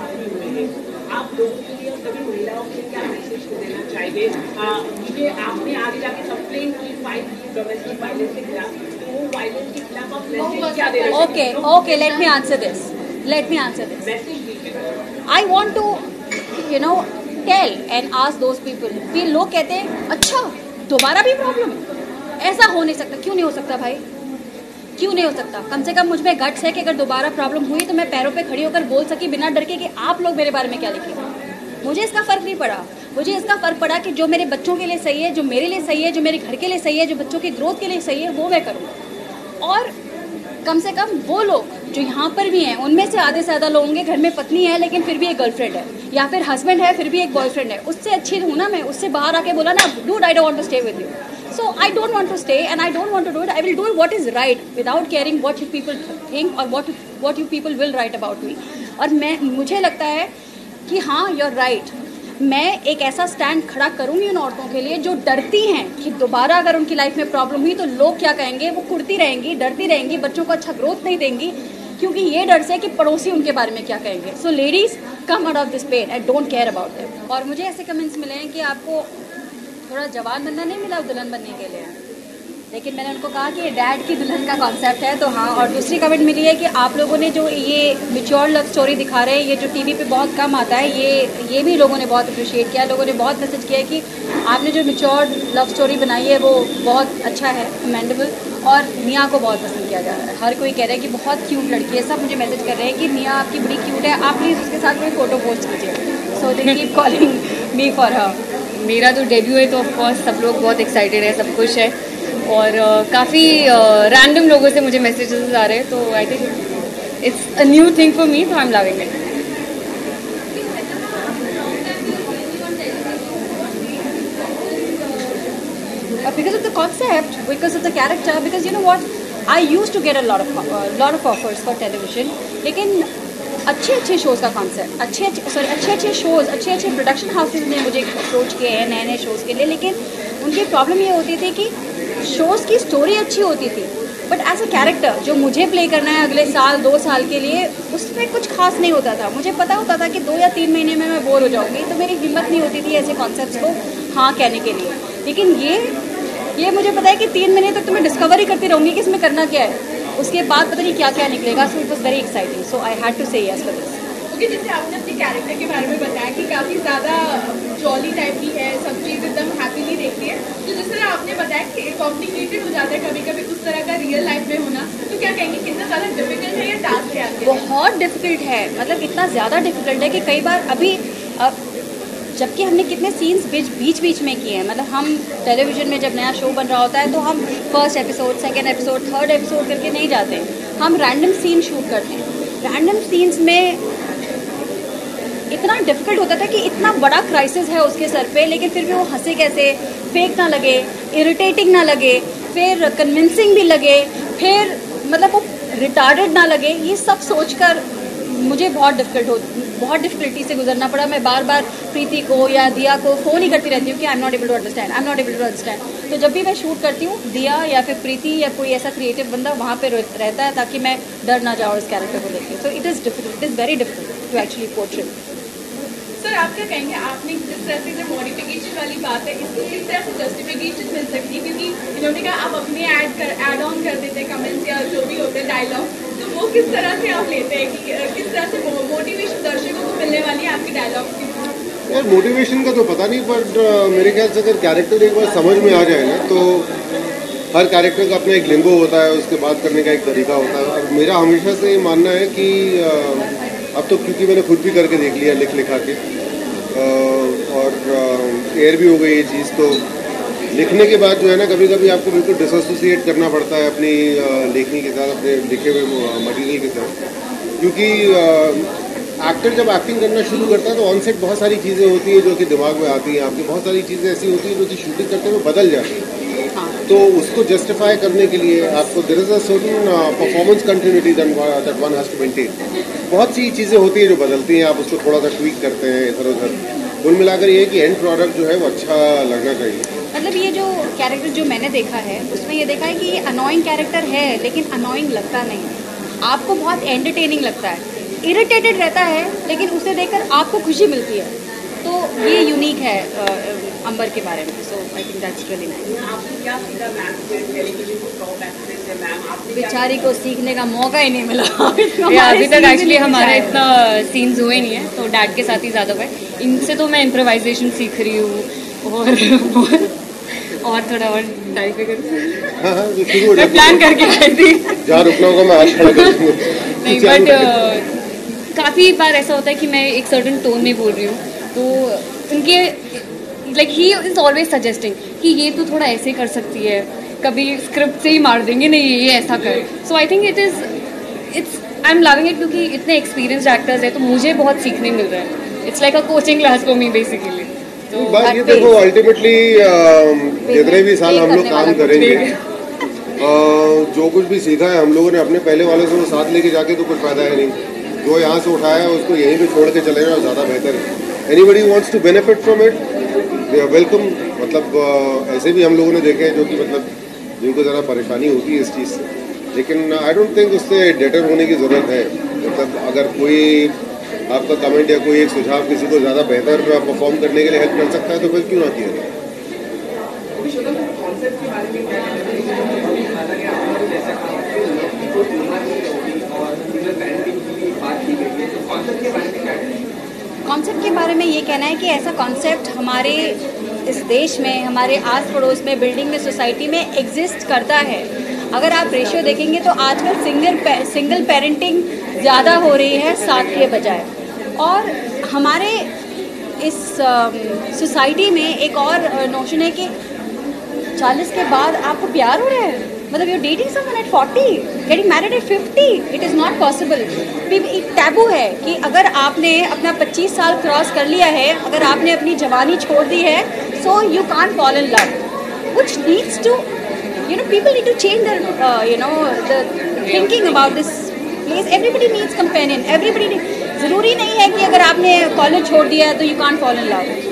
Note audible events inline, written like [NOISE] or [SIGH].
आप लोगों के लिए और सभी महिलाओं के लिए क्या मैसेज को देना चाहिए? आ, मुझे आपने आगे जाके कंप्लेन की फाइट की डोमेस्टिक वायलेंस के खिलाफ वो वायलेंस के खिलाफ आप मैसेज क्या दे रहे Okay, okay, let me answer this. Let me answer this. Message दीजिए। I want to, you know, tell and ask those फिर लोग कहते हैं अच्छा दोबारा भी प्रॉब्लम ऐसा हो नहीं सकता। क्यों नहीं हो सकता भाई? क्यों नहीं हो सकता? कम से कम मुझमें गट्स है कि अगर दोबारा प्रॉब्लम हुई तो मैं पैरों पे खड़ी होकर बोल सकी बिना डर के कि आप लोग मेरे बारे में क्या लिखेंगे मुझे इसका फ़र्क नहीं पड़ा। मुझे इसका फ़र्क पड़ा कि जो मेरे बच्चों के लिए सही है, जो मेरे लिए सही है, जो मेरे घर के लिए सही है, जो बच्चों की ग्रोथ के लिए सही है, वो मैं करूँ। और कम से कम वो लोग जो यहाँ पर भी हैं, उनमें से आधे से ज़्यादा लोग होंगे, घर में पत्नी है, लेकिन फिर भी एक गर्लफ्रेंड है। या फिर हस्बैंड है, फिर भी एक बॉयफ्रेंड है। उससे अच्छी हूँ ना मैं, उससे बाहर आके बोला, ना dude I don't want to stay with you so I don't want to stay and I don't want to do I will do what is right without caring what you people think और what what you people will write about me और मैं, मुझे लगता है कि हाँ you are right मैं एक ऐसा स्टैंड खड़ा करूँगी उन औरतों के लिए जो डरती हैं कि दोबारा अगर उनकी लाइफ में प्रॉब्लम हुई तो लोग क्या कहेंगे? वो कुड़ती रहेंगी, डरती रहेंगी, बच्चों को अच्छा ग्रोथ नहीं देंगी। क्योंकि ये डर से कि पड़ोसी उनके बारे में क्या कहेंगे। So ladies come out of this pain I don't care about it और मुझे ऐसे कमेंट्स मिले हैं कि आपको थोड़ा जवान बंदा नहीं मिला दुल्हन बनने के लिए। लेकिन मैंने उनको कहा कि डैड की दुल्हन का कॉन्सेप्ट है तो हाँ और दूसरी कमेंट मिली है कि आप लोगों ने जो ये मिच्योर लव स्टोरी दिखा रहे हैं, ये जो टीवी पे बहुत कम आता है, ये ये भी लोगों ने बहुत अप्रिशिएट किया, लोगों ने बहुत मैसेज किया कि आपने जो मिच्योर लव स्टोरी बनाई है, वो बहुत अच्छा है कमेंडेबल और मियाँ को बहुत पसंद किया जा रहा है। हर कोई कह रहा है कि बहुत क्यूट लड़की है सब मुझे मैसेज कर रहे हैं कि मियाँ आपकी बड़ी क्यूट है आप प्लीज़ उसके साथ कोई फ़ोटो पोस्ट कीजिए। So they keep calling me for her मेरा तो डेब्यू है तो ऑफकोर्स सब लोग बहुत एक्साइटेड है सब खुश है। और काफ़ी रैंडम लोगों से मुझे मैसेजेस आ रहे हैं तो I think it's a new thing for me तो I am loving it because of the concept, because of the character, because you know what, used to get a lot of uh, lot of offers for television, लेकिन अच्छे अच्छे shows का concept अच्छे अच्छे sorry अच्छे अच्छे shows अच्छे अच्छे प्रोडक्शन हाउसेज ने मुझे अप्रोच किए हैं नए नए शोज़ के लिए लेकिन उनकी प्रॉब्लम ये होती थी कि शोज़ की स्टोरी अच्छी होती थी बट एज अ कैरेक्टर जो मुझे प्ले करना है अगले साल दो साल के लिए उसमें कुछ खास नहीं होता था। मुझे पता होता था कि दो या तीन महीने में मैं बोर हो जाऊँगी तो मेरी हिम्मत नहीं होती थी ऐसे कॉन्सेप्ट को हाँ कहने के लिए। लेकिन ये ये मुझे पता है कि तीन महीने तक तो मैं डिस्कवर ही करती रहूँगी कि इसमें करना क्या है। उसके बाद पता नहीं क्या क्या निकलेगा so it was very exciting so I had to say yes for this क्योंकि जैसे आपने अपने कैरेक्टर के बारे में बताया कि काफ़ी ज़्यादा जॉली टाइप की है सब चीज़ एकदम हैप्पीली देखती है। तो जिस तरह आपने बताया कि कॉम्प्लिकेटेड हो जाता है कभी कभी उस तरह का रियल लाइफ में होना तो क्या कहेंगे कितना ज़्यादा डिफ़िकल्ट है या टास्क है आपके बहुत डिफ़िकल्ट है। मतलब इतना ज़्यादा डिफ़िकल्ट है कि कई बार अभी जबकि हमने कितने सीन्स बीच बीच बीच में किए हैं। मतलब हम टेलीविज़न में जब नया शो बन रहा होता है तो हम first episode second episode third episode करके नहीं जाते। हम रैंडम सीन शूट करते हैं। रैंडम सीन्स में इतना डिफ़िकल्ट होता था कि इतना बड़ा क्राइसिस है उसके सर पे, लेकिन फिर भी वो हंसे कैसे? फेक ना लगे इरिटेटिंग ना लगे, फिर कन्विंसिंग भी लगे, फिर मतलब वो रिटार्डेड ना लगे। ये सब सोचकर मुझे बहुत डिफ़िकल्ट हो, बहुत डिफिकल्टी से गुजरना पड़ा। मैं बार बार प्रीति को या दिया को फ़ोन ही करती रहती हूँ कि I am not able to understand I am not able to understand तो जब भी मैं शूट करती हूँ, दिया या फिर प्रीति या कोई ऐसा क्रिएटिव बंदा वहाँ पर रहता है ताकि मैं डर ना जाऊँ इस कैरेक्टर को लेकर so it is difficult it is very difficult to actually portrait sir, आप क्या कहेंगे? आपने जिस तरह से मॉडिफिकेशन वाली बात है, इसको किस तरह से जस्टिफिकेशन मिल सकती है? क्योंकि इन्होंने कहा, आप अपने ऐड कर ऐड ऑन कर देते हैं कमेंट्स या जो भी होते हैं डायलॉग तो वो किस तरह से आप लेते हैं कि किस तरह से मोटिवेशन दर्शकों को मिलने वाली है आपके डायलॉग्स की? यार मोटिवेशन का तो पता नहीं बट मेरे ख्याल से अगर कैरेक्टर एक बार समझ में आ जाए ना तो हर कैरेक्टर का अपना एक लिंगो होता है, उसके बात करने का एक तरीका होता है। और मेरा हमेशा से ये मानना है कि अब तो क्योंकि मैंने खुद भी करके देख लिया लिख लिखा के। और एयर भी हो गई ये चीज़ तो। लिखने के बाद जो है ना कभी कभी आपको बिल्कुल डिसोसिएट करना पड़ता है अपनी लेखनी के साथ, अपने लिखे हुए मटेरियल के साथ। क्योंकि एक्टर जब एक्टिंग करना शुरू करता है तो ऑन सेट बहुत सारी चीज़ें होती हैं जो कि दिमाग में आती हैं। आपकी बहुत सारी चीज़ें ऐसी होती हैं जो कि शूटिंग करते हुए बदल जाती हैं। तो उसको जस्टिफाई करने के लिए आपको there is a certain performance continuity that one has to maintain बहुत सी चीज़ें होती हैं जो बदलती हैं, आप उसको थोड़ा सा ट्वीक करते हैं इधर उधर कुल मिलाकर ये कि एंड प्रोडक्ट जो है वो अच्छा लगना चाहिए। मतलब ये जो कैरेक्टर जो मैंने देखा है, उसमें ये देखा है कि ये अनोइंग कैरेक्टर है, लेकिन अनोइंग लगता नहीं। आपको बहुत एंटरटेनिंग लगता है। इरिटेटेड रहता है, लेकिन उसे देखकर आपको खुशी मिलती है। तो ये यूनिक है अंबर के बारे में। So I think that's really nice बेचारी को सीखने का मौका ही नहीं मिला। [LAUGHS] अभी तक एक्चुअली हमारा इतना सीन्स हुए नहीं है तो डैड के साथ ही ज़्यादा हुआ है। इनसे तो मैं इम्प्रोवाइजेशन सीख रही हूँ और और थोड़ा और पे कर। हाँ हाँ हो प्लान करके आई थी जहाँ रुकना होगा मैं हाथ खड़ा नहीं बट काफ़ी बार ऐसा होता है कि मैं एक सर्टन टोन में बोल रही हूँ। तो उनके like he is always suggesting कि ये तो थोड़ा ऐसे कर सकती है कभी स्क्रिप्ट से ही मार देंगे नहीं ये ऐसा कर। So I think it is it's I am loving it क्योंकि इतने एक्सपीरियंस्ड एक्टर्स हैं तो मुझे बहुत सीखने मिल रहा है। It's like a coaching class for me basically तो ये देखो अल्टीमेटली जितने भी साल हम लोग काम करेंगे [LAUGHS] जो कुछ भी सीखा है हम लोगों ने अपने पहले वालों से वो साथ लेके जाके तो कुछ फ़ायदा है नहीं। जो यहाँ से उठाया है उसको यहीं पे छोड़ के चले जाए ज़्यादा बेहतर है। Anybody wants to benefit from it they are welcome मतलब अ, ऐसे भी हम लोगों ने देखे हैं जो कि मतलब जिनको ज़रा परेशानी होती है इस चीज़ से। लेकिन आई डोंट थिंक उससे डेटर होने की ज़रूरत है। मतलब अगर कोई आपका कमेंट या कोई एक सुझाव किसी को ज़्यादा बेहतर परफॉर्म करने के लिए हेल्प कर सकता है तो फिर क्यों ना किया जाए कॉन्सेप्ट के बारे में क्या कहना है माना गया आपने जैसा कहा कि लड़की को बीमार नहीं होगी और सिंगल पेरेंटिंग की भी बात की गई है तो कॉन्सेप्ट के बारे में क्या कहना है कॉन्सेप्ट के बारे में ये कहना है कि ऐसा कॉन्सेप्ट हमारे इस देश में, हमारे आस पड़ोस में बिल्डिंग में सोसाइटी में एग्जिस्ट करता है। अगर आप रेशियो देखेंगे तो आजकल सिंगल सिंगल पेरेंटिंग ज़्यादा हो रही है साथ के बजाय। और हमारे इस सोसाइटी में एक और नोशन है कि 40 के बाद आपको प्यार हो रहा है। मतलब you dating someone at 40 getting married at 50 it is not possible एक टैबू है कि अगर आपने अपना 25 साल क्रॉस कर लिया है अगर आपने अपनी जवानी छोड़ दी है so you can fall in love which needs to you know people need to change their uh, you know the thinking about this place. Everybody needs ज़रूरी नहीं है कि अगर आपने कॉलेज छोड़ दिया है तो you can fall in love